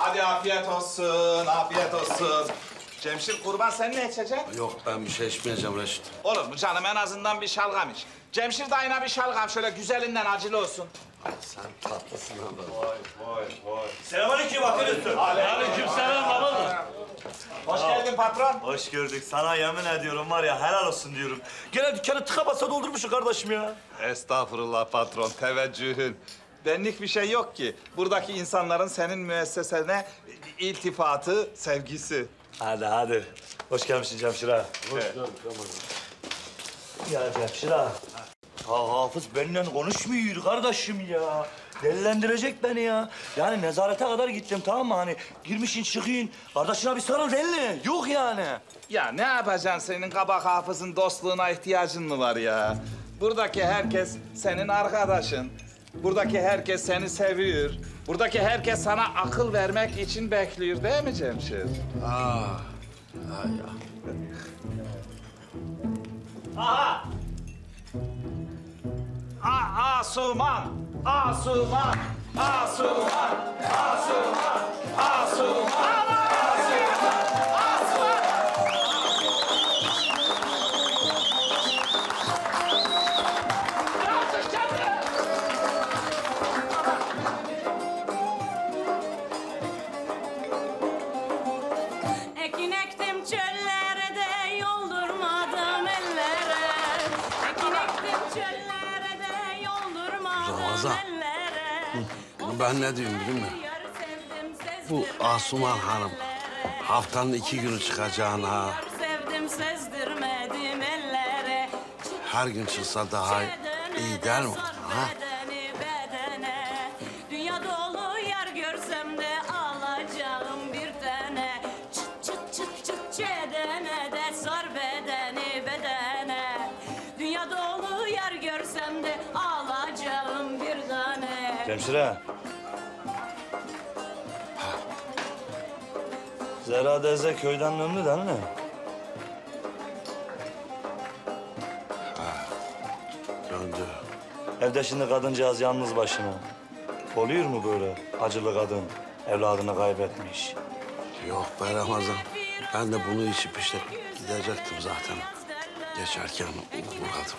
Hadi afiyet olsun, afiyet olsun. Cemşir kurban sen ne içeceksin? Yok ben bir şey içmeyeceğim Reşit. Olur mu canım en azından bir şalgam iç. Cemşir dayına bir şalgam şöyle güzelinden acılı olsun. Sen tatlısın abi. Selamünaleyküm Akın Aleykümselam baba. Hoş geldin patron. Hoş gördük. Sana yemin ediyorum var ya helal olsun diyorum. Gene dükkanı tıka basa doldurmuşsun kardeşim ya. Estağfurullah patron, teveccühün. Benlik bir şey yok ki. Buradaki insanların senin müessesene iltifatı, sevgisi. Hadi hadi. Hoş gelmişsin Cemşir ağa. Hoş geldin Ramazan. Ya Cemşir ağa. Ya Hafız benimle konuşmuyor kardeşim ya. Delilendirecek beni ya. Yani nezarete kadar gittim tamam mı? Hani girmişin çıkıyın. Kardeşine bir sarıl belli. Yok yani. Ya ne yapacaksın senin kabak hafızın dostluğuna ihtiyacın mı var ya? Buradaki herkes senin arkadaşın. Buradaki herkes seni seviyor. Buradaki herkes sana akıl vermek için bekliyor değil mi Cemşir? Aa, ay ya. A Asuman! Asuman! Asuman! Asuman! Asuman! Ramazan. Ben ne diyorum biliyor musun? Bu Asuman Hanım haftanın iki günü çıkacağına her gün çıksa daha iyi değil mi? Ha? Dünya dolu yer görsem de alacağım bir tane. Ağa. Zehra Deze köyden döndü değil mi? Döndü. Evde şimdi kadıncağız yalnız başına. Oluyor mu böyle acılı kadın evladını kaybetmiş? Yok be Ramazan. Ben de bunu içip işte gidecektim zaten. Geçerken uğradım.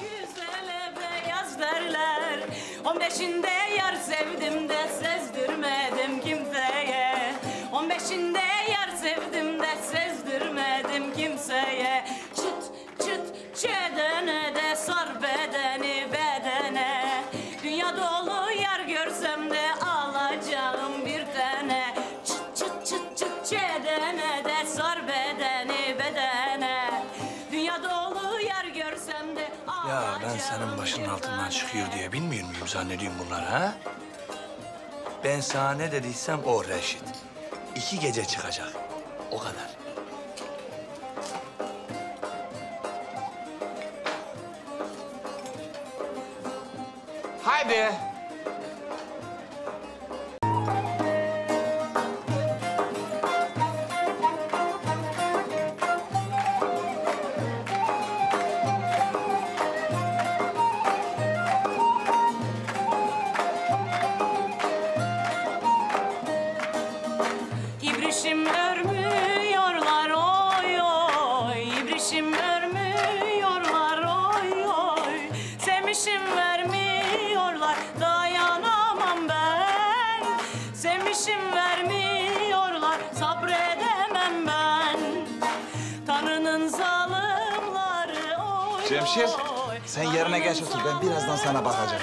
Güzele beyaz derler. On beşinde yar sevdim de sezdirmedim kimseye. On beşinde yar sevdim de sezdirmedim kimseye. Çıt çıt çedene de sar bedeni ben senin başının altından çıkıyor diye bilmiyor muyum zannediyorum bunları ha? Ben sana ne dediysem o Reşit. İki gece çıkacak. O kadar. Haydi. İbrişim örmüyorlar oy oy İbrişim örmüyorlar oy oy Sevmişim vermiyorlar dayanamam ben Sevmişim vermiyorlar sabredemem ben Tanrı'nın zalimleri oy Cemşir, oy. sen yerine geç otur. Ben birazdan sana bakacağım.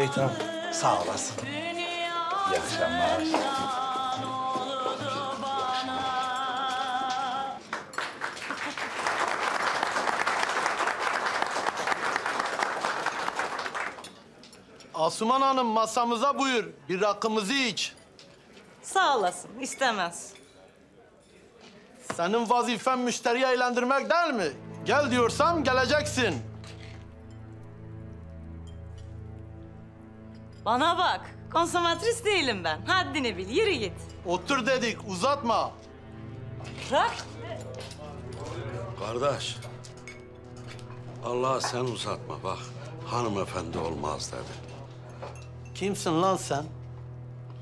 İyi tamam. Sağ olasın. İyi akşamlar. Asuman Hanım masamıza buyur. Bir rakımızı iç. Sağ olasın, istemez. Senin vazifen müşteriyi eğlendirmek değil mi? Gel diyorsam geleceksin. Bana bak, konsomatris değilim ben. Haddini bil, yürü git. Otur dedik, uzatma. Bırak. Kardeş. Allah sen uzatma bak. Hanımefendi olmaz dedi. Kimsin lan sen?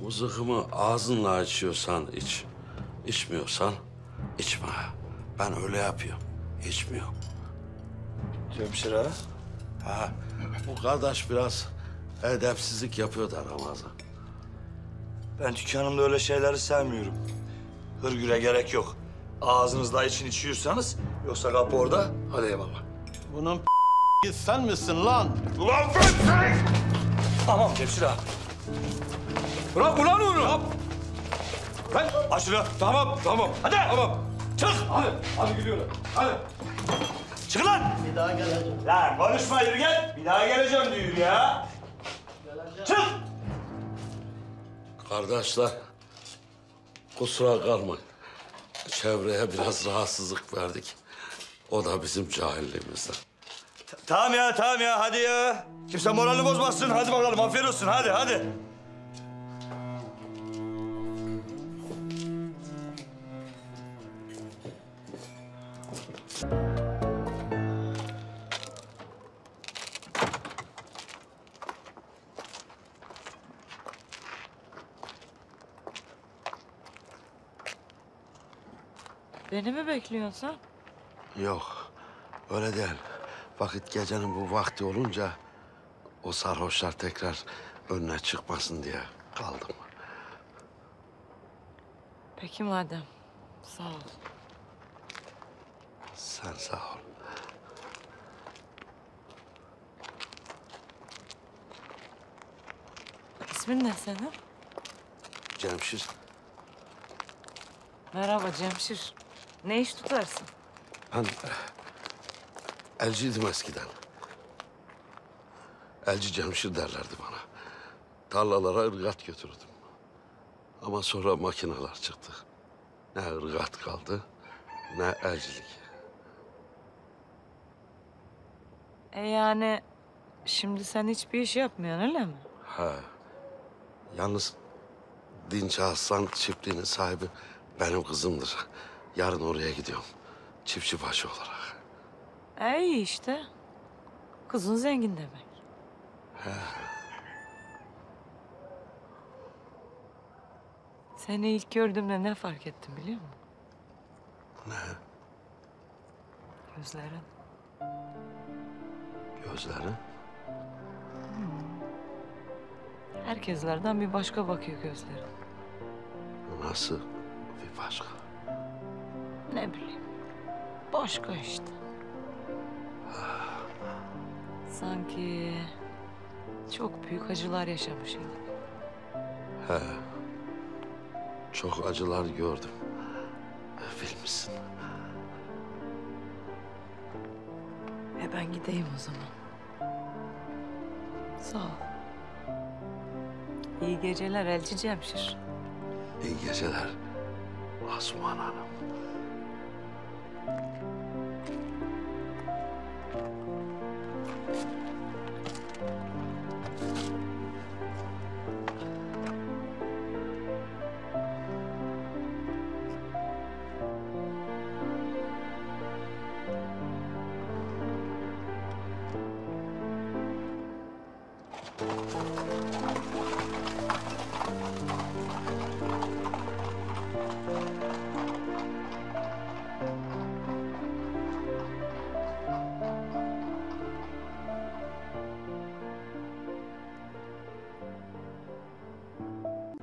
Mızıkımı ağzınla içiyorsan iç. İçmiyorsan içme. Ben öyle yapıyorum. İçmiyorum. Cemşir ha? Ha, bu kardeş biraz edepsizlik yapıyor da Ramazan. Ben dükkanımda öyle şeyleri sevmiyorum. Hırgüre gerek yok. Ağzınızla için içiyorsanız yoksa kapı orada. Hadi eyvallah. Bunun sen misin lan? Ulan ben seni! Tamam Cemşir ağa. Bırak ulan onu. Ben aç şunu. Tamam tamam. Hadi. Tamam. Çık. Hadi. Hadi gidiyorum. Hadi. Çık lan. Bir daha geleceğim. Lan konuşma yürü gel. Bir daha geleceğim diyor ya. Kardeşler, kusura kalmayın. Çevreye biraz rahatsızlık verdik. O da bizim cahilliğimizden. Tamam ya tamam ya hadi ya. Kimse moralini bozmasın. Hadi bakalım aferin olsun hadi hadi. Beni mi bekliyorsun sen? Yok, öyle değil. Vakit gecenin bu vakti olunca... ...o sarhoşlar tekrar önüne çıkmasın diye kaldım. Peki madem. Sağ ol. Sen sağ ol. İsmin ne senin? Cemşir, Merhaba Cemşir. Ne iş tutarsın? ben elciydim eskiden. Elci Cemşir derlerdi bana. Tarlalara ırgat götürdüm. Ama sonra makineler çıktı. Ne ırgat kaldı, ne elcilik. E yani şimdi sen hiçbir iş yapmıyorsun öyle mi? Ha. Yalnız Dinç Aslan çiftliğinin sahibi benim kızımdır. Yarın oraya gidiyorum. Çiftçi başı olarak. E iyi işte. Kızın zengin demek. Seni ilk gördüğümde ne fark ettim biliyor musun? Ne? Gözlerin. Gözleri? Herkeslerden bir başka bakıyor gözlerin. Nasıl bir başka? Ne bileyim. Başka işte. Sanki çok büyük acılar yaşamışsın gibi. He. Çok acılar gördüm. Bilmişsin. E ben gideyim o zaman. Sağ ol. İyi geceler Elçi Cemşir. İyi geceler. Asuman Hanım.